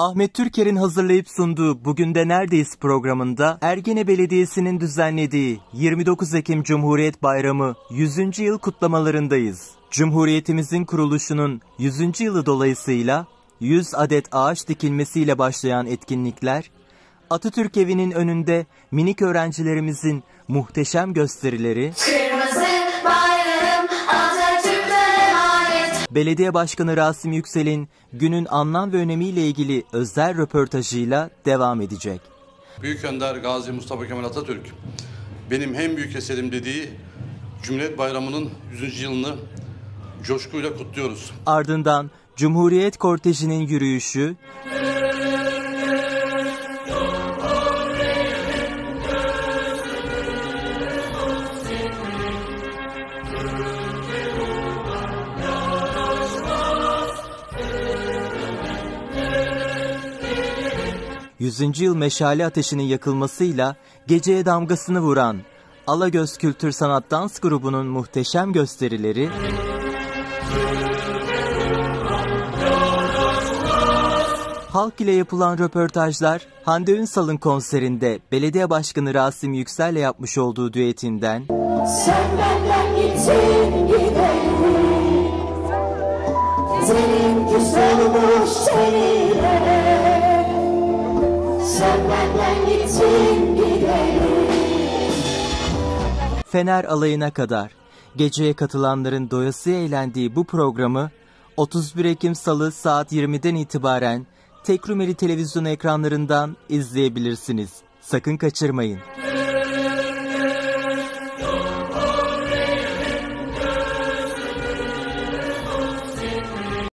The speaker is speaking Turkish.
Ahmet Türker'in hazırlayıp sunduğu Bugün de Neredeyiz programında Ergene Belediyesi'nin düzenlediği 29 Ekim Cumhuriyet Bayramı 100. yıl kutlamalarındayız. Cumhuriyetimizin kuruluşunun 100. yılı dolayısıyla 100 adet ağaç dikilmesiyle başlayan etkinlikler, Atatürk evinin önünde minik öğrencilerimizin muhteşem gösterileri, Kırmızı emanet. Belediye Başkanı Rasim Yüksel'in günün anlam ve önemiyle ilgili özel röportajıyla devam edecek. Büyük Önder Gazi Mustafa Kemal Atatürk benim en büyük eserim dediği Cumhuriyet Bayramı'nın 100. yılını coşkuyla kutluyoruz. Ardından Cumhuriyet Korteji'nin yürüyüşü, Yüzüncü yıl meşale ateşinin yakılmasıyla geceye damgasını vuran Alagöz Kültür Sanat Dans grubunun muhteşem gösterileri, Halk ile yapılan röportajlar Hande Ünsal'ın konserinde belediye başkanı Rasim Yüksel'le yapmış olduğu düetinden Sen benden gitsin gidelim. Fener alayına kadar geceye katılanların doyasıya eğlendiği bu programı 31 Ekim Salı saat 20'den itibaren Tekrümeli televizyon ekranlarından izleyebilirsiniz. Sakın kaçırmayın.